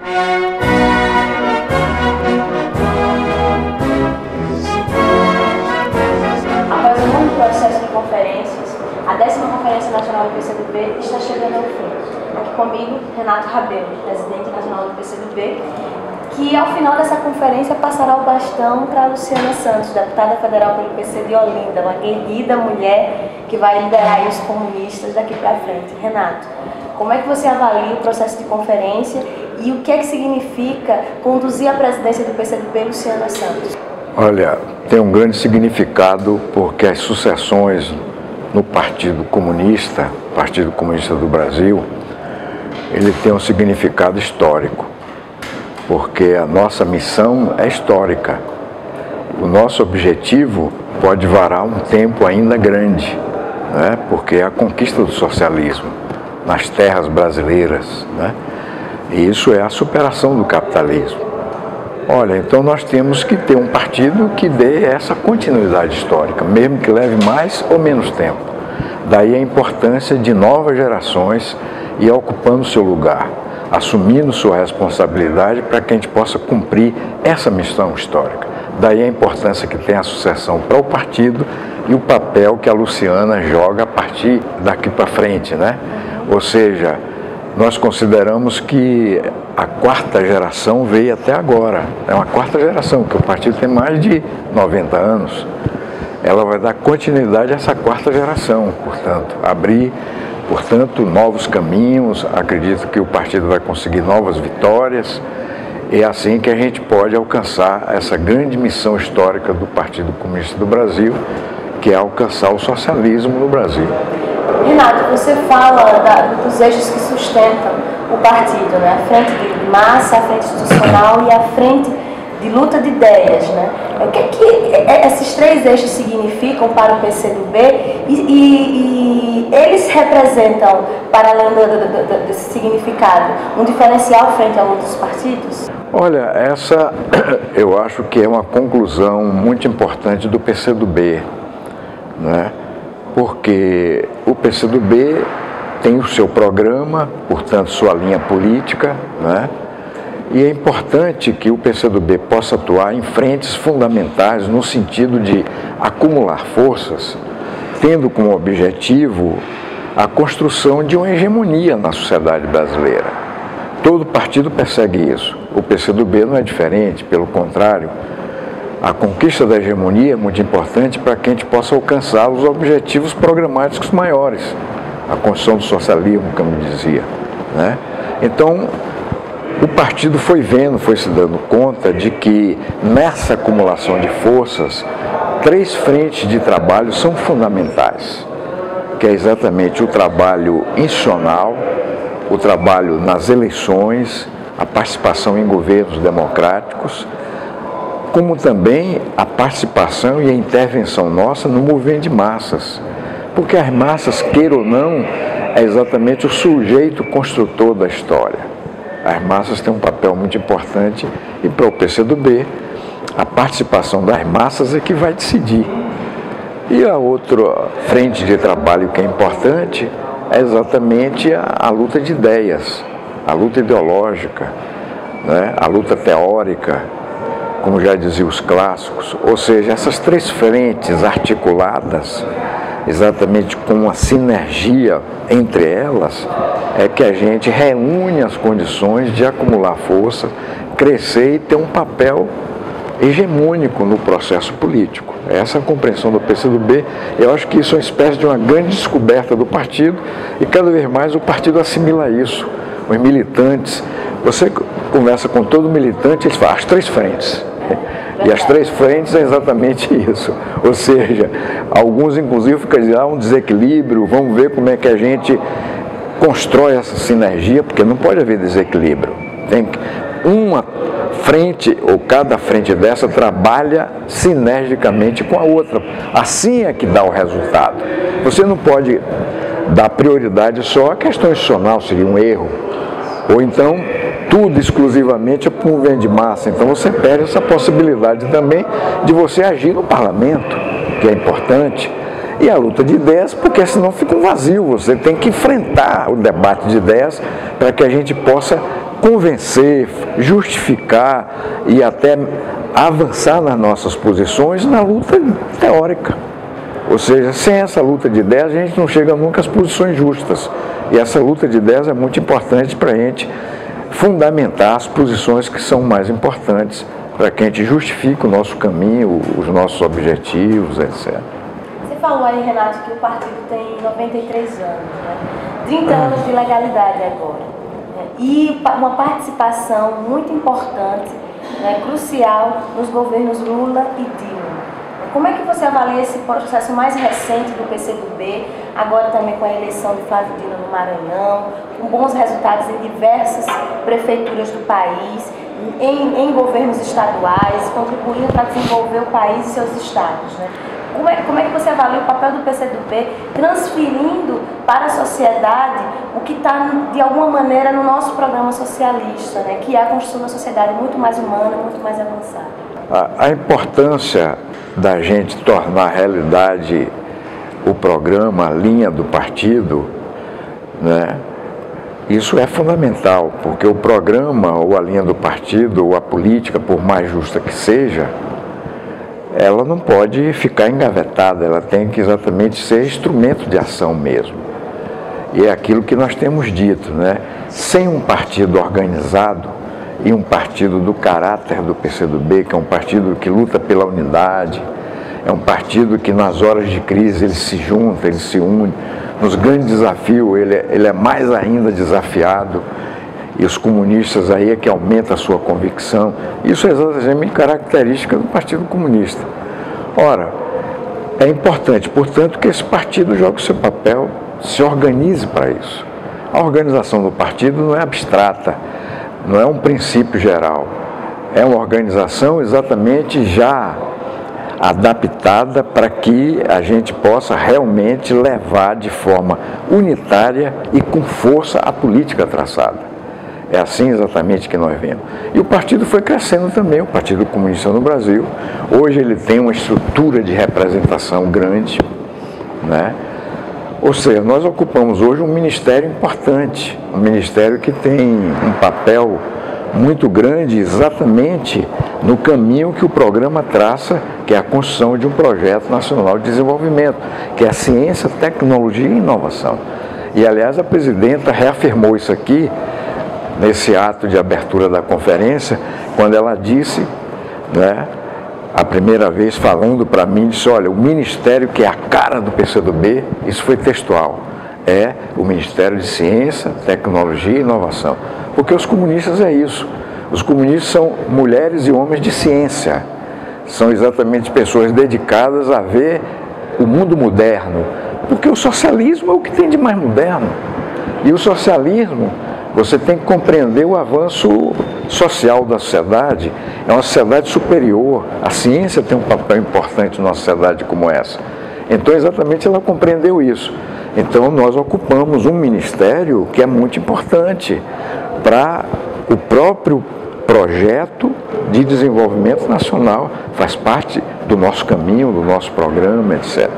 Após um longo processo de conferências, a décima Conferência Nacional do PCdoB está chegando ao fim. Aqui comigo, Renato Rabelo, presidente nacional do PCdoB, que ao final dessa conferência passará o bastão para Luciana Santos, deputada federal pelo PC de Olinda, uma guerrida mulher que vai liderar os comunistas daqui para frente. Renato, como é que você avalia o processo de conferência e o que é que significa conduzir a presidência do PCdoB Luciana Santos? Olha, tem um grande significado porque as sucessões no Partido Comunista, Partido Comunista do Brasil, ele tem um significado histórico, porque a nossa missão é histórica. O nosso objetivo pode varar um tempo ainda grande, né? porque é a conquista do socialismo nas terras brasileiras. Né? Isso é a superação do capitalismo. Olha, então nós temos que ter um partido que dê essa continuidade histórica, mesmo que leve mais ou menos tempo. Daí a importância de novas gerações ir ocupando seu lugar, assumindo sua responsabilidade para que a gente possa cumprir essa missão histórica. Daí a importância que tem a sucessão para o partido e o papel que a Luciana joga a partir daqui para frente, né? Ou seja, nós consideramos que a quarta geração veio até agora. É uma quarta geração, que o partido tem mais de 90 anos. Ela vai dar continuidade a essa quarta geração, portanto, abrir, portanto, novos caminhos. Acredito que o partido vai conseguir novas vitórias. É assim que a gente pode alcançar essa grande missão histórica do Partido Comunista do Brasil, que é alcançar o socialismo no Brasil. Renato, você fala da, dos eixos que sustentam o partido, né? a frente de massa, a frente institucional e a frente de luta de ideias. Né? O que, é que esses três eixos significam para o PCdoB e, e, e eles representam, para além do, do, do, desse significado, um diferencial frente a outros partidos? Olha, essa eu acho que é uma conclusão muito importante do PCdoB. Né? Porque o PCdoB tem o seu programa, portanto, sua linha política, né? e é importante que o PCdoB possa atuar em frentes fundamentais no sentido de acumular forças, tendo como objetivo a construção de uma hegemonia na sociedade brasileira. Todo partido persegue isso. O PCdoB não é diferente, pelo contrário, a conquista da hegemonia é muito importante para que a gente possa alcançar os objetivos programáticos maiores, a construção do socialismo, como dizia. Né? Então, o partido foi vendo, foi se dando conta de que nessa acumulação de forças, três frentes de trabalho são fundamentais, que é exatamente o trabalho institucional, o trabalho nas eleições, a participação em governos democráticos como também a participação e a intervenção nossa no movimento de massas. Porque as massas, queira ou não, é exatamente o sujeito construtor da história. As massas têm um papel muito importante e para o PCdoB, a participação das massas é que vai decidir. E a outra frente de trabalho que é importante é exatamente a, a luta de ideias, a luta ideológica, né? a luta teórica, como já diziam os clássicos, ou seja, essas três frentes articuladas, exatamente com uma sinergia entre elas, é que a gente reúne as condições de acumular força, crescer e ter um papel hegemônico no processo político. Essa é a compreensão do PCdoB. Eu acho que isso é uma espécie de uma grande descoberta do partido e cada vez mais o partido assimila isso. Os militantes, você conversa com todo militante, eles falam as três frentes. E as três frentes é exatamente isso. Ou seja, alguns inclusive ficam dizendo, ah, um desequilíbrio, vamos ver como é que a gente constrói essa sinergia, porque não pode haver desequilíbrio. Tem uma frente, ou cada frente dessa, trabalha sinergicamente com a outra. Assim é que dá o resultado. Você não pode dar prioridade só à questão institucional, seria um erro. Ou então tudo exclusivamente para um de massa. Então você perde essa possibilidade também de você agir no parlamento, que é importante, e a luta de ideias, porque senão fica um vazio. Você tem que enfrentar o debate de ideias para que a gente possa convencer, justificar e até avançar nas nossas posições na luta teórica. Ou seja, sem essa luta de ideias, a gente não chega nunca às posições justas. E essa luta de ideias é muito importante para a gente fundamentar as posições que são mais importantes para que a gente justifique o nosso caminho, os nossos objetivos, etc. Você falou aí, Renato, que o partido tem 93 anos, né? 30 anos de legalidade agora. Né? E uma participação muito importante, né, crucial, nos governos Lula e Dilma. Como é que você avalia esse processo mais recente do PCdoB, agora também com a eleição de Flávio Dino no Maranhão, com bons resultados em diversas prefeituras do país, em, em governos estaduais, contribuindo para desenvolver o país e seus estados, né? Como é, como é que você avalia o papel do PCdoB transferindo para a sociedade o que está, de alguma maneira, no nosso programa socialista, né? que é a construção de uma sociedade muito mais humana, muito mais avançada? A, importância da gente tornar realidade o programa, a linha do partido, né? Isso é fundamental, porque o programa, ou a linha do partido, ou a política, por mais justa que seja, ela não pode ficar engavetada, ela tem que exatamente ser instrumento de ação mesmo. E é aquilo que nós temos dito, né? Sem um partido organizado e um partido do caráter do PCdoB, que é um partido que luta pela unidade, é um partido que nas horas de crise ele se junta, ele se une, nos grandes desafios ele, é, ele é mais ainda desafiado e os comunistas aí é que aumenta a sua convicção. Isso é exatamente característica do Partido Comunista. Ora, é importante, portanto, que esse partido jogue o seu papel, se organize para isso. A organização do partido não é abstrata, não é um princípio geral. É uma organização exatamente já adaptada para que a gente possa realmente levar de forma unitária e com força a política traçada. É assim exatamente que nós vemos. E o partido foi crescendo também, o Partido Comunista no Brasil. Hoje ele tem uma estrutura de representação grande, né? Ou seja, nós ocupamos hoje um ministério importante, um ministério que tem um papel muito grande exatamente no caminho que o programa traça, que é a construção de um projeto nacional de desenvolvimento, que é a ciência, tecnologia e inovação. E, aliás, a presidenta reafirmou isso aqui nesse ato de abertura da conferência, quando ela disse, né, a primeira vez falando para mim, disse, olha, o ministério que é a cara do PCdoB, isso foi textual, é o Ministério de Ciência, Tecnologia e Inovação. Porque os comunistas é isso. Os comunistas são mulheres e homens de ciência. São exatamente pessoas dedicadas a ver o mundo moderno. Porque o socialismo é o que tem de mais moderno. E o socialismo, você tem que compreender o avanço social da sociedade. É uma sociedade superior. A ciência tem um papel importante numa sociedade como essa. Então, exatamente, ela compreendeu isso. Então, nós ocupamos um ministério que é muito importante para o próprio projeto de desenvolvimento nacional, faz parte do nosso caminho, do nosso programa, etc.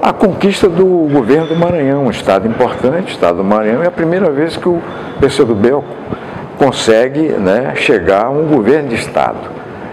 A conquista do governo do Maranhão, um estado importante, o estado do Maranhão, é a primeira vez que o PCdoB consegue né, chegar a um governo de estado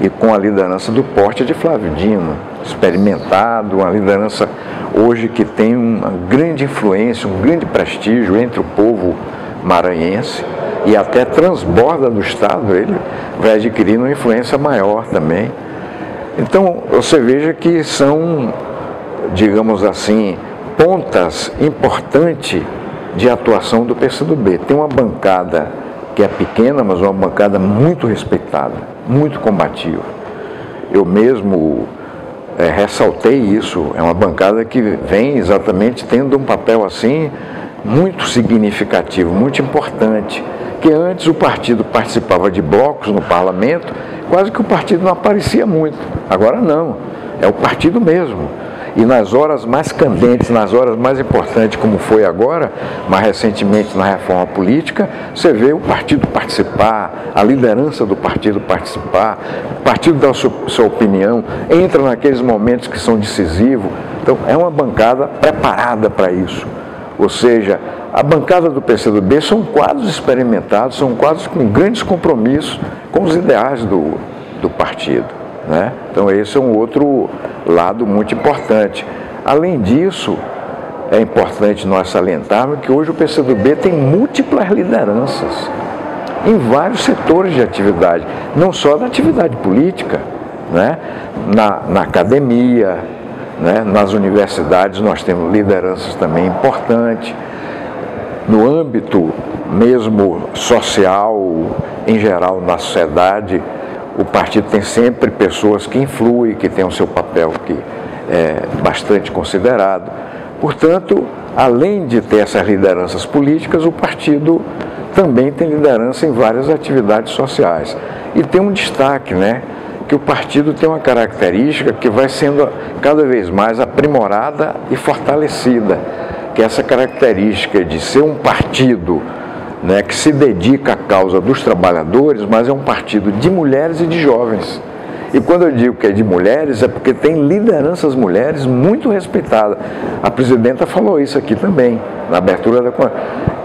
e com a liderança do porte de Flávio Dino, experimentado, uma liderança hoje que tem uma grande influência, um grande prestígio entre o povo maranhense e até transborda do Estado, ele vai adquirindo uma influência maior também. Então, você veja que são, digamos assim, pontas importantes de atuação do PCdoB. Tem uma bancada que é pequena, mas uma bancada muito respeitada, muito combativa. Eu mesmo é, ressaltei isso, é uma bancada que vem exatamente tendo um papel assim muito significativo, muito importante, que antes o partido participava de blocos no parlamento, quase que o partido não aparecia muito. Agora não, é o partido mesmo. E nas horas mais candentes, nas horas mais importantes, como foi agora, mais recentemente na reforma política, você vê o partido participar, a liderança do partido participar, o partido dá sua opinião, entra naqueles momentos que são decisivos. Então, é uma bancada preparada para isso. Ou seja, a bancada do PCdoB são quadros experimentados, são quadros com grandes compromissos com os ideais do, do partido. Né? Então, esse é um outro lado muito importante. Além disso, é importante nós salientarmos que hoje o PCdoB tem múltiplas lideranças em vários setores de atividade, não só da atividade política, né? na, na academia, né? nas universidades nós temos lideranças também importantes, no âmbito mesmo social, em geral na sociedade, o partido tem sempre pessoas que influem, que têm o seu papel que é bastante considerado. Portanto, além de ter essas lideranças políticas, o partido também tem liderança em várias atividades sociais. E tem um destaque, né? Que o partido tem uma característica que vai sendo cada vez mais aprimorada e fortalecida, que é essa característica de ser um partido né, que se dedica à causa dos trabalhadores, mas é um partido de mulheres e de jovens. E quando eu digo que é de mulheres, é porque tem lideranças mulheres muito respeitadas. A presidenta falou isso aqui também, na abertura da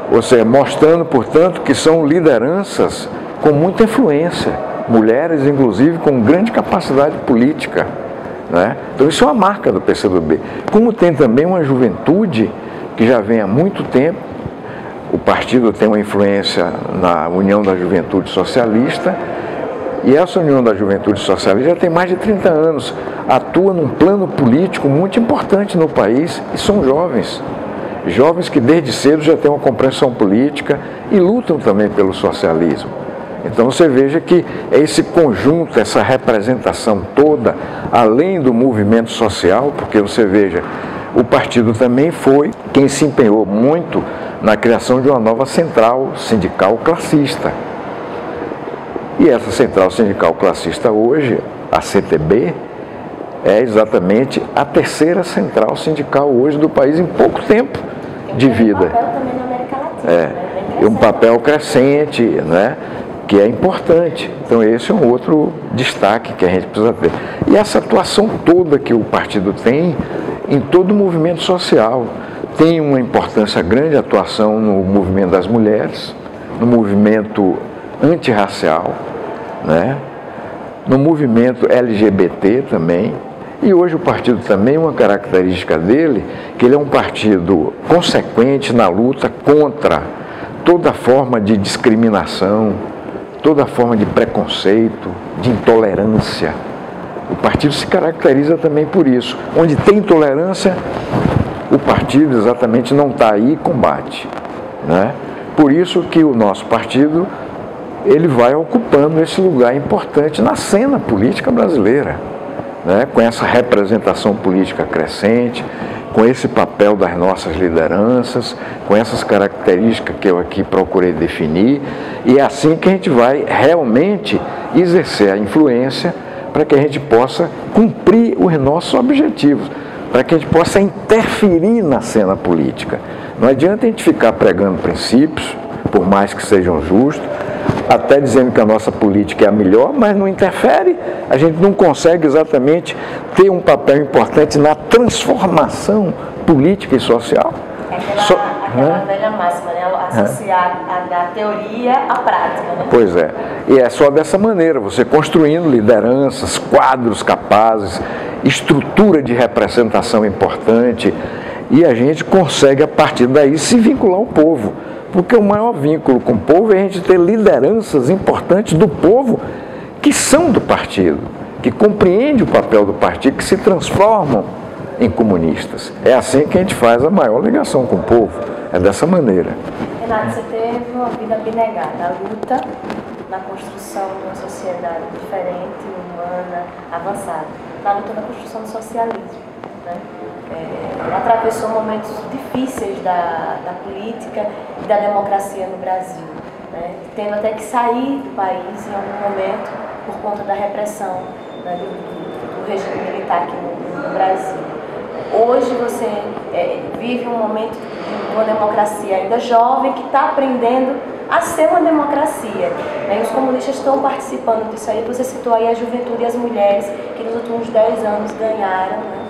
ou seja, mostrando, portanto, que são lideranças com muita influência, mulheres, inclusive, com grande capacidade política. Né? Então, isso é uma marca do PCdoB. Como tem também uma juventude que já vem há muito tempo, o partido tem uma influência na União da Juventude Socialista, e essa União da Juventude Socialista já tem mais de 30 anos, atua num plano político muito importante no país e são jovens jovens que desde cedo já têm uma compreensão política e lutam também pelo socialismo. Então você veja que é esse conjunto, essa representação toda, além do movimento social, porque você veja, o partido também foi quem se empenhou muito na criação de uma nova central sindical classista. E essa central sindical classista hoje, a CTB, é exatamente a terceira central sindical hoje do país em pouco tempo de vida. Um papel também na América Latina. É, né? um papel crescente, né? que é importante. Então esse é um outro destaque que a gente precisa ter. E essa atuação toda que o partido tem em todo o movimento social. Tem uma importância grande a atuação no movimento das mulheres, no movimento antirracial, né? no movimento LGBT também, e hoje o partido também, uma característica dele, que ele é um partido consequente na luta contra toda forma de discriminação, toda forma de preconceito, de intolerância. O partido se caracteriza também por isso. Onde tem intolerância, o partido exatamente não está aí e combate. Né? Por isso que o nosso partido ele vai ocupando esse lugar importante na cena política brasileira né, com essa representação política crescente, com esse papel das nossas lideranças, com essas características que eu aqui procurei definir, e é assim que a gente vai realmente exercer a influência para que a gente possa cumprir os nossos objetivos, para que a gente possa interferir na cena política. Não adianta a gente ficar pregando princípios, por mais que sejam justos, até dizendo que a nossa política é a melhor, mas não interfere, a gente não consegue exatamente ter um papel importante na transformação política e social. É aquela, velha máxima, né? associar a, a, teoria à prática. Né? Pois é, e é só dessa maneira, você construindo lideranças, quadros capazes, estrutura de representação importante, e a gente consegue, a partir daí, se vincular ao povo. Porque o maior vínculo com o povo é a gente ter lideranças importantes do povo que são do partido, que compreendem o papel do partido, que se transformam em comunistas. É assim que a gente faz a maior ligação com o povo. É dessa maneira. Renato, você teve uma vida abnegada, a luta na construção de uma sociedade diferente, humana, avançada, na luta na construção do socialismo. Né? é, atravessou momentos difíceis da, da política e da democracia no Brasil, né? tendo até que sair do país em algum momento por conta da repressão né, do, do, regime militar aqui no, no Brasil. Hoje você é, vive um momento de uma democracia ainda jovem que está aprendendo a ser uma democracia. Né? E os comunistas estão participando disso aí. Você citou aí a juventude e as mulheres que nos últimos 10 anos ganharam né?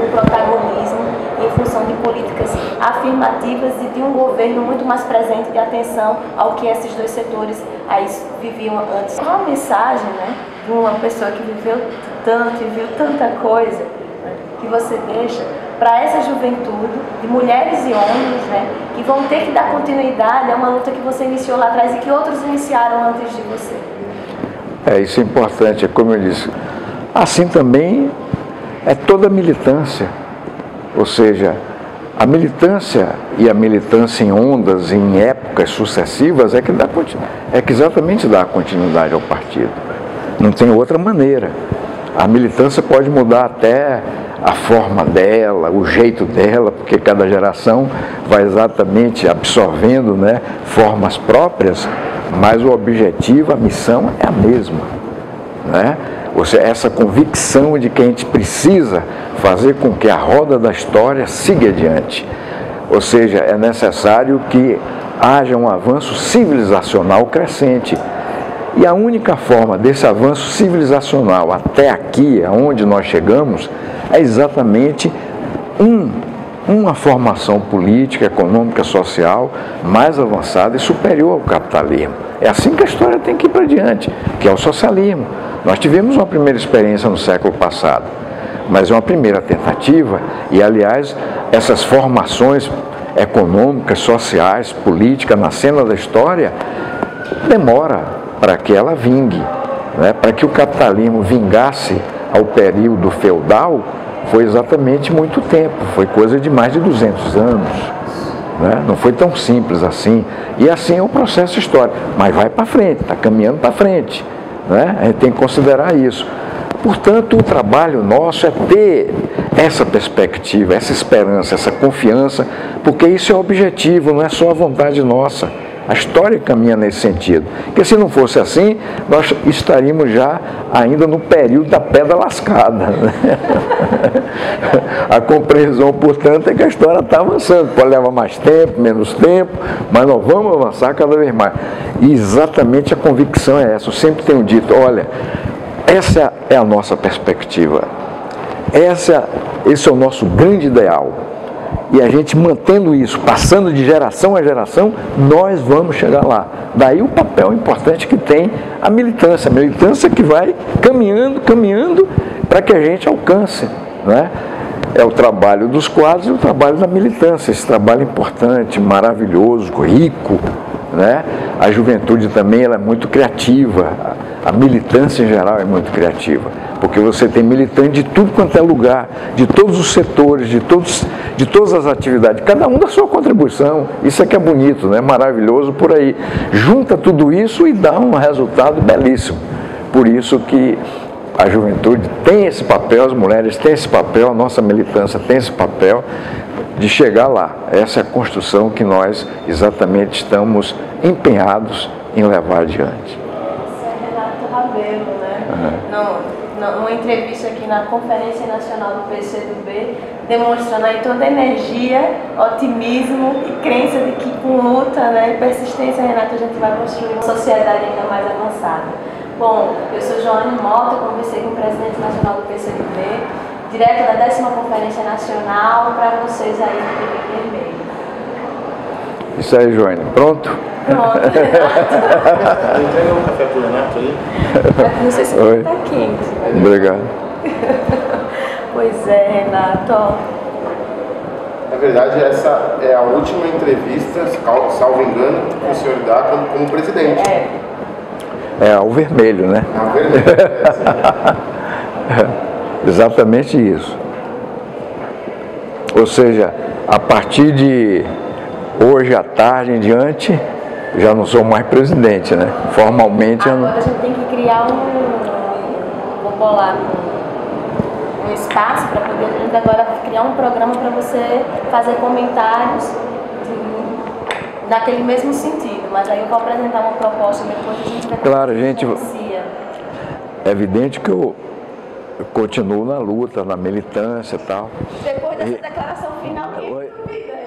no protagonismo em função de políticas afirmativas e de um governo muito mais presente de atenção ao que esses dois setores aí viviam antes. Uma mensagem né, de uma pessoa que viveu tanto e viu tanta coisa que você deixa para essa juventude, de mulheres e homens, né, que vão ter que dar continuidade a uma luta que você iniciou lá atrás e que outros iniciaram antes de você. É, isso é importante, é como eu disse. Assim também é toda militância. Ou seja, a militância e a militância em ondas, em épocas sucessivas, é que, dá, é que exatamente dá continuidade ao partido. Não tem outra maneira. A militância pode mudar até a forma dela, o jeito dela, porque cada geração vai exatamente absorvendo né, formas próprias, mas o objetivo, a missão é a mesma. Né? Ou seja, essa convicção de que a gente precisa fazer com que a roda da história siga adiante. Ou seja, é necessário que haja um avanço civilizacional crescente. E a única forma desse avanço civilizacional até aqui, aonde nós chegamos, é exatamente um, uma formação política, econômica, social mais avançada e superior ao capitalismo. É assim que a história tem que ir para diante, que é o socialismo. Nós tivemos uma primeira experiência no século passado, mas é uma primeira tentativa, e aliás, essas formações econômicas, sociais, políticas na cena da história demora para que ela vingue. Né? Para que o capitalismo vingasse ao período feudal, foi exatamente muito tempo, foi coisa de mais de 200 anos. Né? Não foi tão simples assim. E assim é o processo histórico. Mas vai para frente, está caminhando para frente. Né? A gente tem que considerar isso. Portanto, o trabalho nosso é ter essa perspectiva, essa esperança, essa confiança, porque isso é objetivo, não é só a vontade nossa. A história caminha nesse sentido. Porque se não fosse assim, nós estaríamos já ainda no período da pedra lascada. Né? A compreensão, portanto, é que a história está avançando. Pode levar mais tempo, menos tempo, mas nós vamos avançar cada vez mais. E exatamente a convicção é essa. Eu sempre tenho dito, olha, essa é a nossa perspectiva. Essa, esse é o nosso grande ideal e a gente mantendo isso, passando de geração a geração, nós vamos chegar lá. Daí o papel importante que tem a militância, a militância que vai caminhando, caminhando para que a gente alcance. Né? É o trabalho dos quadros e o trabalho da militância, esse trabalho importante, maravilhoso, rico. Né? A juventude também ela é muito criativa, a militância em geral é muito criativa porque você tem militante de tudo quanto é lugar, de todos os setores, de, todos, de todas as atividades, cada um da sua contribuição. Isso é que é bonito, né? maravilhoso por aí. Junta tudo isso e dá um resultado belíssimo. Por isso que a juventude tem esse papel, as mulheres têm esse papel, a nossa militância tem esse papel de chegar lá. Essa é a construção que nós exatamente estamos empenhados em levar adiante. Isso é Renato Rabelo, né? Não numa entrevista aqui na Conferência Nacional do PCdoB, demonstrando aí toda a energia, otimismo e crença de que com luta né, e persistência, Renata, a gente vai construir uma sociedade ainda mais avançada. Bom, eu sou Joane Mota, conversei com o presidente nacional do PCdoB, direto da décima Conferência Nacional, para vocês aí no TV Vermelho. Isso aí, Joane. Pronto? Pronto, Entrega um café pro Renato aí. Não sei se Oi. está quente. Obrigado. Pois é, Renato. Na verdade, essa é a última entrevista, sal- salvo engano, que o senhor dá como, como presidente. É, É ao vermelho, né? Na verdade, Exatamente isso. Ou seja, a partir de hoje à tarde em diante, já não sou mais presidente, né? Formalmente eu não. agora a gente tem que criar um. Vou bolar um, espaço para poder a gente agora criar um programa para você fazer comentários de- naquele mesmo sentido. Mas aí eu vou apresentar uma proposta depois a gente vai Claro, a gente-. É evidente que eu, eu continuo na luta, na militância e tal. Depois dessa declaração final, quem duvida?